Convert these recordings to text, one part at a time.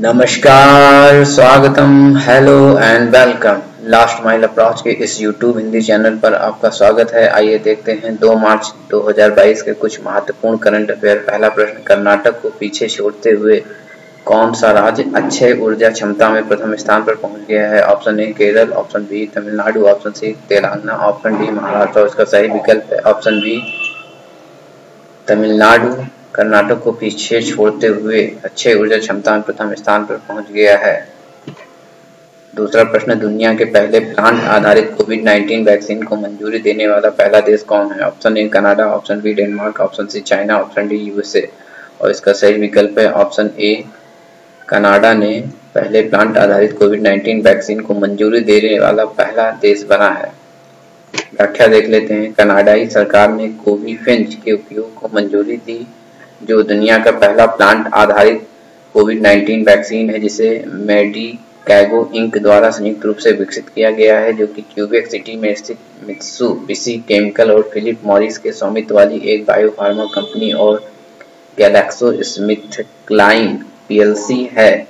नमस्कार, स्वागतम hello and welcome last mile approach के इस YouTube हिंदी चैनल पर आपका स्वागत है। आइए देखते हैं 2 मार्च 2022 के कुछ महत्वपूर्ण करंट अफेयर पहला प्रश्न, कर्नाटक को पीछे छोड़ते हुए कौन सा राज्य अच्छे ऊर्जा क्षमता में प्रथम स्थान पर पहुँच गया है? Option A Kerala. Option B Tamil Nadu. Option C Telangana. Option D Maharashtra. इसका सही विकल्प है ऑप्शन बी तमिलनाडु। कर्नाटक को पीछे छोड़ते हुए अच्छे ऊर्जा क्षमता में प्रथम स्थान पर पहुँच गया है। दूसरा प्रश्न, दुनिया के पहले प्लांट आधारित कोविड 19 वैक्सीन को मंजूरी देने वाला पहला देश कौन है? Option A, Canada, option B, Denmark, option C, China, option D, USA. और इसका सही विकल्प है ऑप्शन ए, कनाडा ने पहले प्लांट आधारित कोविड 19 वैक्सीन को मंजूरी देने वाला पहला देश बना है। व्याख्या देख लेते हैं। कनाडाई सरकार ने कोविफेंज के उपयोग को मंजूरी दी। जो दुनिया का पहला प्लांट आधारित कोविड 19 वैक्सीन है, जिसे मेडिकैगो इंक द्वारा संयुक्त रूप से विकसित किया गया है, जो कि क्यूबेक सिटी में स्थित मित्सु बिसी केमिकल और फिलिप मॉरिस के स्वामित्व वाली एक बायोफार्मा कंपनी और गैलेक्सो स्मिथ क्लाइन पीएलसी है।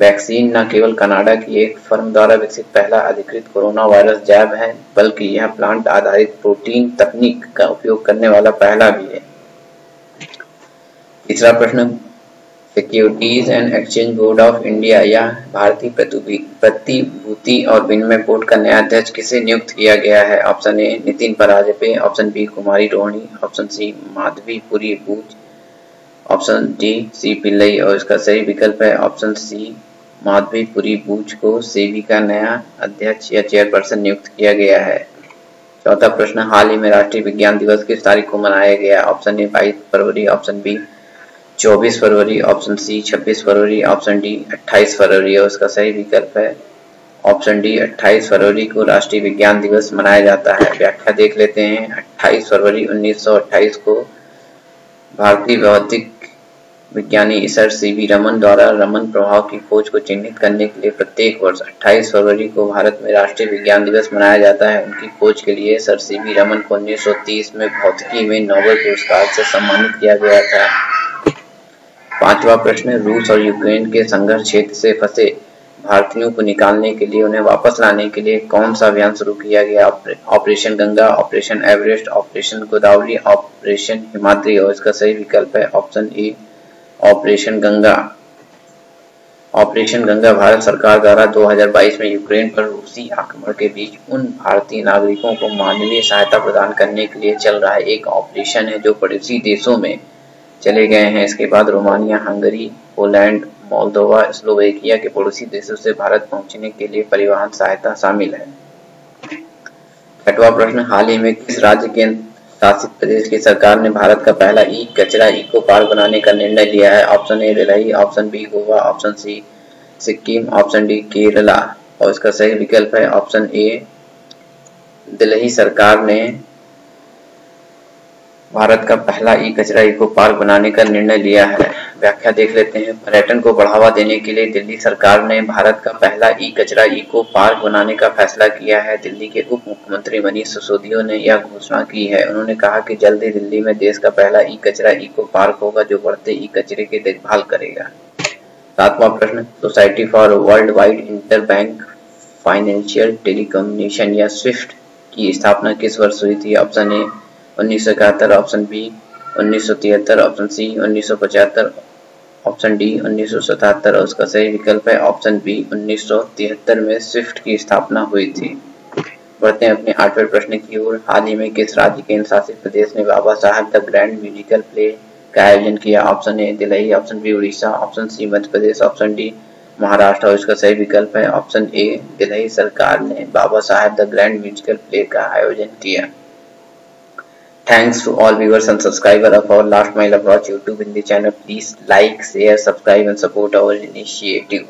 वैक्सीन न केवल कनाडा की एक फर्म द्वारा विकसित पहला अधिकृत कोरोना वायरस जैब है, बल्कि यह प्लांट आधारित प्रोटीन तकनीक का उपयोग करने वाला पहला भी है। तीसरा प्रश्न securities and exchange board of India या भारतीय प्रतिभूति और विनिमय बोर्ड का नया अध्यक्ष किसे नियुक्त किया गया है? Option A, Nitin Paranjpe, option B, Kumari Rohini option C Madhavi Puri Buch option D, C, Pillai और इसका सही विकल्प है ऑप्शन सी माधवी पुरी बूच को सेबी का नया अध्यक्ष या चेयरपर्सन नियुक्त किया गया है। चौथा प्रश्न, हाल ही में राष्ट्रीय विज्ञान दिवस किस तारीख को मनाया गया? ऑप्शन ए, बाईस फरवरी, ऑप्शन बी चौबीस फरवरी ऑप्शन सी छब्बीस फरवरी ऑप्शन डी अट्ठाईस फरवरी है, उसका सही विकल्प है। ऑप्शन डी 28 फरवरी को राष्ट्रीय विज्ञान दिवस मनाया जाता है। व्याख्या देख लेते हैं। 28 फरवरी 1928 को भारतीय भौतिक विज्ञानी सर सी वी रमन द्वारा रमन प्रभाव की खोज को चिन्हित करने के लिए प्रत्येक वर्ष 28 फरवरी को भारत में राष्ट्रीय विज्ञान दिवस मनाया जाता है। उनकी खोज के लिए सर सी वी रमन को 1930 में भौतिकी में नोबेल पुरस्कार से सम्मानित किया गया था। पांचवा प्रश्न, रूस और यूक्रेन के संघर्ष क्षेत्र से फंसे भारतीयों को निकालने के लिए, उन्हें वापस लाने के लिए कौन सा अभियान शुरू किया गया? Operation Ganga, operation Everest, operation Godavari, operation Himadri और इसका सही विकल्प है option A, operation Ganga. Operation Ganga Bharat सरकार द्वारा 2022 में यूक्रेन पर रूसी आक्रमण के बीच उन भारतीय नागरिकों को मानवीय सहायता प्रदान करने के लिए चल रहा एक ऑपरेशन है जो पड़ोसी देशों में चले गए हैं। इसके बाद Romania, Hungary, Poland, Moldova, Slovakia के पड़ोसी देशों से भारत पहुँचने के लिए परिवहन सहायता शामिल है। छठवा प्रश्न, हाल ही में किस राज्य के शासित प्रदेश की सरकार ने भारत का पहला ई कचरा इको पार्क बनाने का निर्णय लिया है? Option A Delhi option B, Goa, option C, Sikkim, option D, Kerala. और इसका सही विकल्प है, ऑप्शन ए, दिल्ली सरकार ने भारत का पहला ई कचरा इको पार्क बनाने का निर्णय लिया है। व्याख्या देख लेते हैं। पर्यटन को बढ़ावा देने के लिए दिल्ली सरकार ने भारत का पहला ई कचरा इको पार्क बनाने का फैसला किया है। दिल्ली के उप मुख्यमंत्री मनीष सिसोदिया ने यह घोषणा की है। उन्होंने कहा कि जल्द ही दिल्ली में देश का पहला ई कचरा इको पार्क होगा, जो बढ़ते ई कचरे की देखभाल करेगा। सातवां प्रश्न society for world wide inter bank financial telecommunication या स्विफ्ट की स्थापना किस वर्ष हुई थी? ऑप्शन ए उन्नीस सौ इकहत्तर ऑप्शन बी उन्नीस सौ तिहत्तर ऑप्शन सी उन्नीस सौ पचहत्तर ऑप्शन डी उन्नीस सौ सतहत्तर और उसका सही विकल्प है ऑप्शन बी उन्नीस सौ तिहत्तर में स्विफ्ट की स्थापना हुई थी। बढ़ते हैं अपने आठवें प्रश्न की ओर। हाल ही में किस राज्य केंद्र शासित प्रदेश ने बाबा साहब द ग्रैंड म्यूजिकल प्ले का आयोजन किया? Option A Delhi option B Orissa option C Madhya Pradesh option D Maharashtra, और इसका सही विकल्प है ऑप्शन ए दिल्ली सरकार ने बाबा साहब द ग्रैंड म्यूजिकल प्ले का आयोजन किया। Thanks to all viewers and subscribers of our Last Mile Approach YouTube in the channel. Please like, share, subscribe and support our initiative.